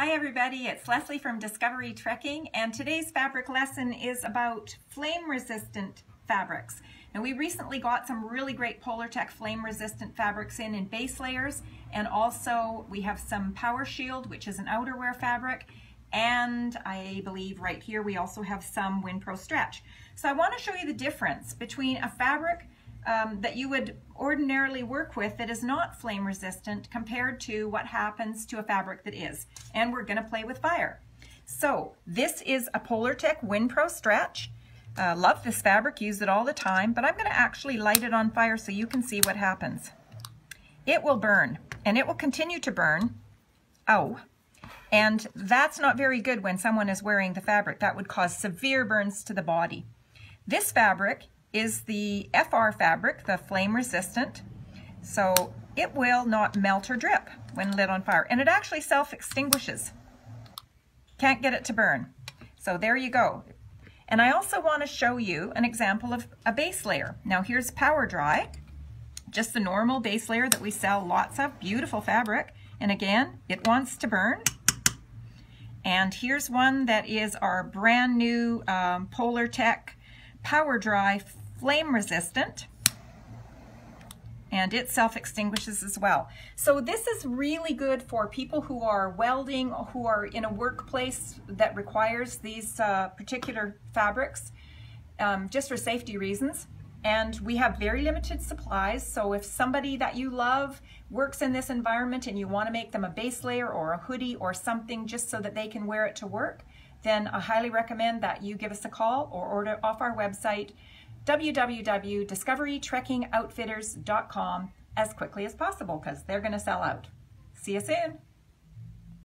Hi everybody, it's Leslie from Discovery Trekking and today's fabric lesson is about flame resistant fabrics. And we recently got some really great Polartec flame resistant fabrics in in base layers and also we have some Power Shield which is an outerwear fabric and I believe right here we also have some Wind Pro Stretch. So I want to show you the difference between a fabric um, that you would ordinarily work with that is not flame resistant compared to what happens to a fabric that is. And we're going to play with fire. So this is a Polartec Wind Pro Stretch. Uh, love this fabric, use it all the time, but I'm going to actually light it on fire so you can see what happens. It will burn, and it will continue to burn. Oh, and that's not very good when someone is wearing the fabric. That would cause severe burns to the body. This fabric is the FR fabric, the flame resistant. So it will not melt or drip when lit on fire. And it actually self-extinguishes. Can't get it to burn. So there you go. And I also want to show you an example of a base layer. Now here's Power Dry, just the normal base layer that we sell lots of, beautiful fabric. And again, it wants to burn. And here's one that is our brand new um, Polartec Power Dry flame resistant and it self-extinguishes as well. So this is really good for people who are welding, who are in a workplace that requires these uh, particular fabrics, um, just for safety reasons. And we have very limited supplies, so if somebody that you love works in this environment and you want to make them a base layer or a hoodie or something just so that they can wear it to work, then I highly recommend that you give us a call or order off our website www.discoverytrekkingoutfitters.com as quickly as possible because they're going to sell out. See you soon.